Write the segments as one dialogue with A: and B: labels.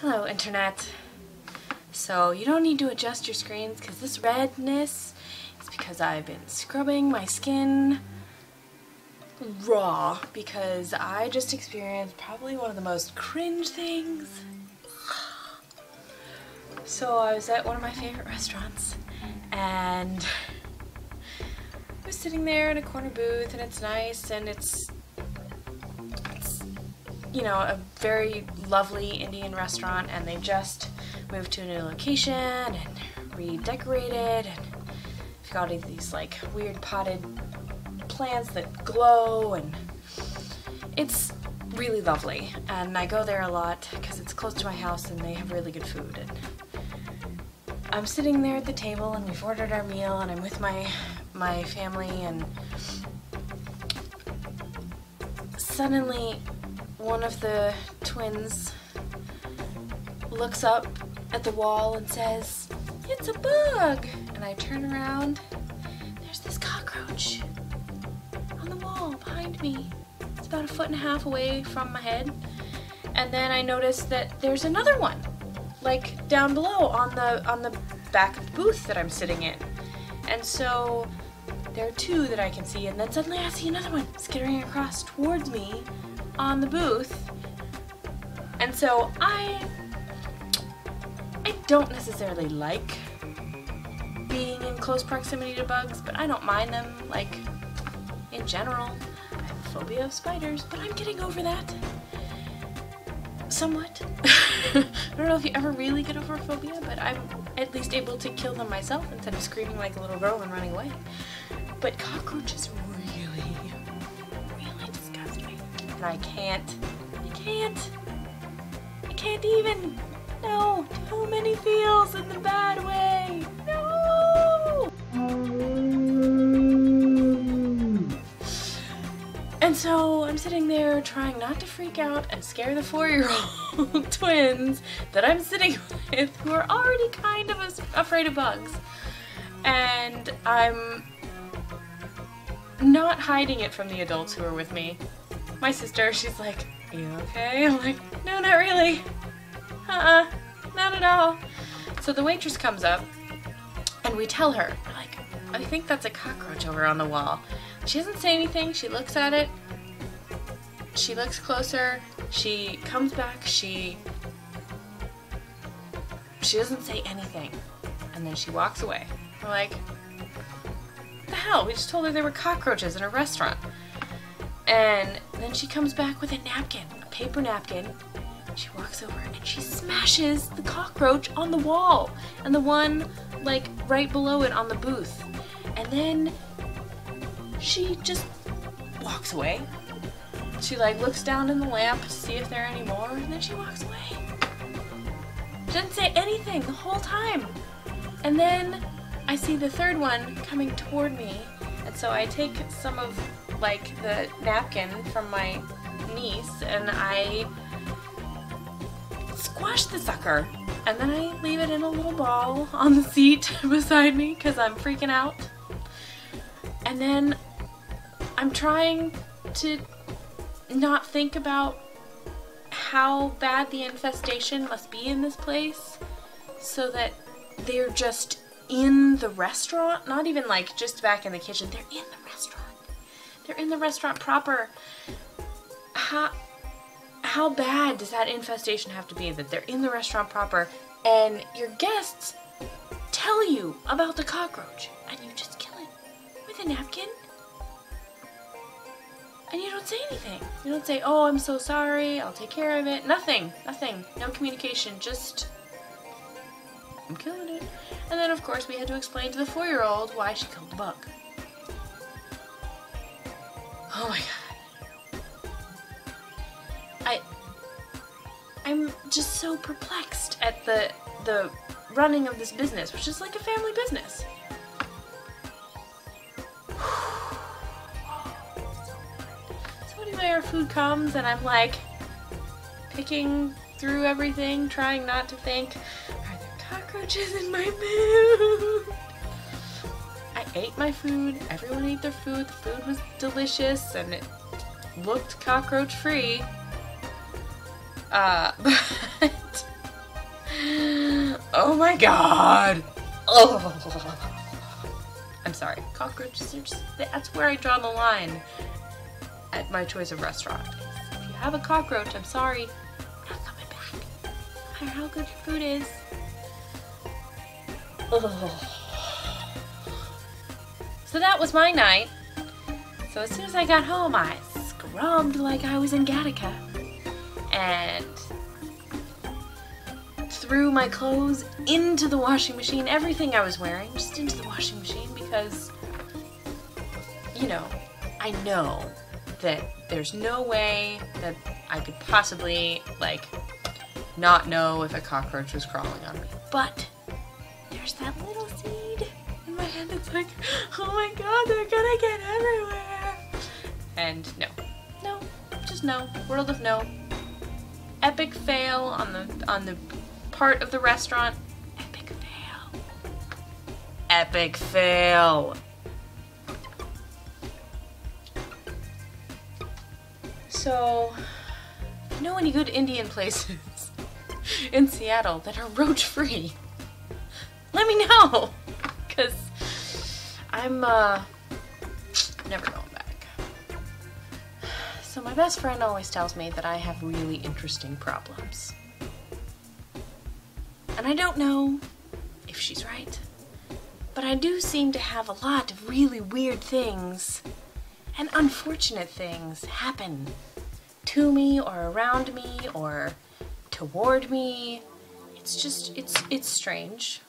A: Hello, Internet. So you don't need to adjust your screens because this redness is because I've been scrubbing my skin raw because I just experienced probably one of the most cringe things. So I was at one of my favorite restaurants and I was sitting there in a corner booth and it's nice and it's you know, a very lovely Indian restaurant and they just moved to a new location and redecorated and got these like weird potted plants that glow and it's really lovely. And I go there a lot because it's close to my house and they have really good food and I'm sitting there at the table and we've ordered our meal and I'm with my my family and suddenly one of the twins looks up at the wall and says, It's a bug! And I turn around, there's this cockroach on the wall behind me. It's about a foot and a half away from my head. And then I notice that there's another one, like down below on the on the back of the booth that I'm sitting in. And so there are two that I can see, and then suddenly I see another one skittering across towards me on the booth. And so I I don't necessarily like being in close proximity to bugs, but I don't mind them like in general. I have a phobia of spiders, but I'm getting over that. Somewhat. I don't know if you ever really get over a phobia, but I'm at least able to kill them myself instead of screaming like a little girl and running away. But cockroaches I can't, I can't, I can't even, no, too many feels in the bad way, no! And so I'm sitting there trying not to freak out and scare the four-year-old twins that I'm sitting with who are already kind of afraid of bugs. And I'm not hiding it from the adults who are with me my sister, she's like, Are you okay? I'm like, No, not really. Uh uh, not at all. So the waitress comes up and we tell her, like, I think that's a cockroach over on the wall. She doesn't say anything, she looks at it, she looks closer, she comes back, she she doesn't say anything. And then she walks away. We're like, the hell? We just told her there were cockroaches in a restaurant. And then she comes back with a napkin, a paper napkin. She walks over and she smashes the cockroach on the wall and the one like right below it on the booth. And then she just walks away. She like looks down in the lamp to see if there are any more and then she walks away. Didn't say anything the whole time. And then I see the third one coming toward me and so I take some of like the napkin from my niece and I squash the sucker and then I leave it in a little ball on the seat beside me because I'm freaking out. And then I'm trying to not think about how bad the infestation must be in this place so that they're just in the restaurant, not even like just back in the kitchen, they're in the restaurant. They're in the restaurant proper. How, how bad does that infestation have to be that they're in the restaurant proper and your guests tell you about the cockroach and you just kill it with a napkin? And you don't say anything. You don't say, oh, I'm so sorry, I'll take care of it. Nothing, nothing. No communication, just, I'm killing it. And then, of course, we had to explain to the four-year-old why she killed the bug. Oh my god. I I'm just so perplexed at the the running of this business, which is like a family business. so anyway, our food comes and I'm like picking through everything, trying not to think, are there cockroaches in my food? Ate my food, everyone ate their food, the food was delicious and it looked cockroach free. Uh, but Oh my god. Oh. I'm sorry. Cockroaches are just, that's where I draw the line at my choice of restaurant. If you have a cockroach, I'm sorry. I'm not coming back. No matter how good your food is. Oh. So that was my night. So as soon as I got home, I scrubbed like I was in Gattaca. And threw my clothes into the washing machine, everything I was wearing, just into the washing machine because, you know, I know that there's no way that I could possibly, like, not know if a cockroach was crawling on me. But there's that little seed that's like, oh my god, they're gonna get everywhere. And no, no, just no. World of no. Epic fail on the on the part of the restaurant. Epic fail. Epic fail. So, know any good Indian places in Seattle that are roach free? Let me know, because I'm uh, never going back. So my best friend always tells me that I have really interesting problems. And I don't know if she's right, but I do seem to have a lot of really weird things and unfortunate things happen to me or around me or toward me. It's just, it's, it's strange.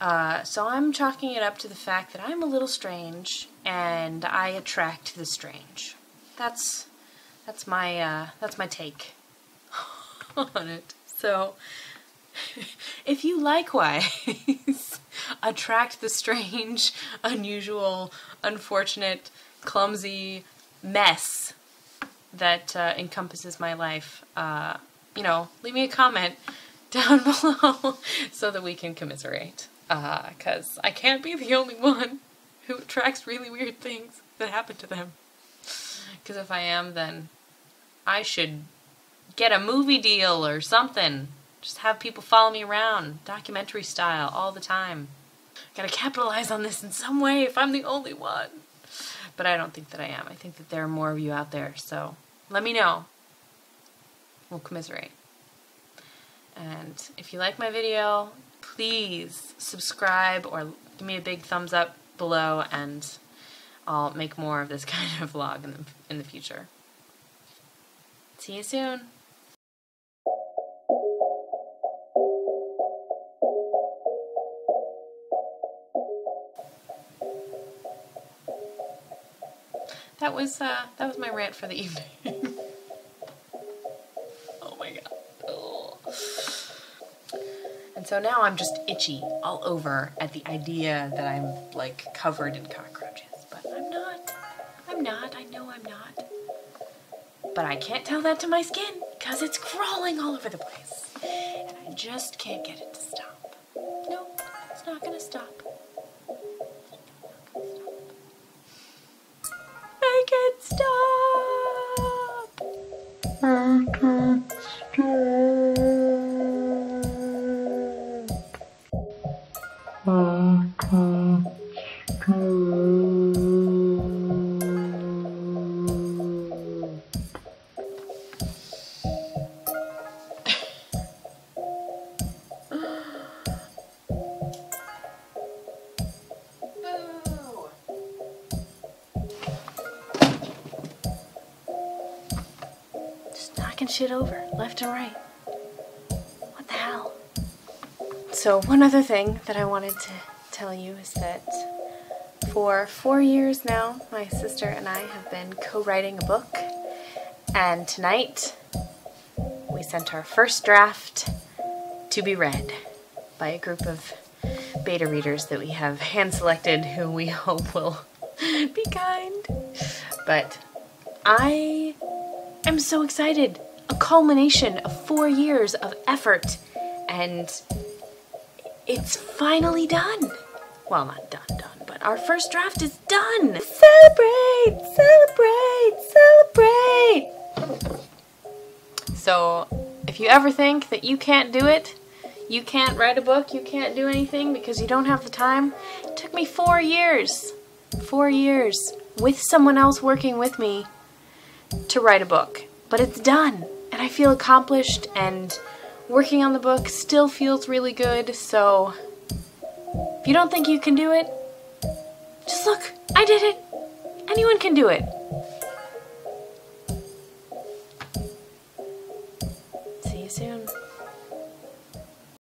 A: Uh, so I'm chalking it up to the fact that I'm a little strange and I attract the strange. That's, that's my, uh, that's my take on it. So, if you likewise attract the strange, unusual, unfortunate, clumsy mess that uh, encompasses my life, uh, you know, leave me a comment down below so that we can commiserate. Because uh, I can't be the only one who attracts really weird things that happen to them. Because if I am, then I should get a movie deal or something. Just have people follow me around, documentary style, all the time. Gotta capitalize on this in some way if I'm the only one. But I don't think that I am. I think that there are more of you out there, so let me know. We'll commiserate. And if you like my video, please subscribe or give me a big thumbs up below and I'll make more of this kind of vlog in the, in the future. See you soon. That was uh, that was my rant for the evening. oh my god. Oh. And so now I'm just itchy all over at the idea that I'm like covered in cockroaches. But I'm not. I'm not. I know I'm not. But I can't tell that to my skin because it's crawling all over the place. And I just can't get it to stop. No, it's not gonna stop. Knocking shit over left and right. What the hell? So one other thing that I wanted to tell you is that for four years now, my sister and I have been co-writing a book, and tonight we sent our first draft to be read by a group of beta readers that we have hand-selected who we hope will be kind. But I am so excited a culmination of four years of effort, and it's finally done. Well, not done, done, but our first draft is done. Celebrate, celebrate, celebrate. So, if you ever think that you can't do it, you can't write a book, you can't do anything because you don't have the time, it took me four years. Four years with someone else working with me to write a book. But it's done, and I feel accomplished, and working on the book still feels really good, so if you don't think you can do it, just look, I did it. Anyone can do it.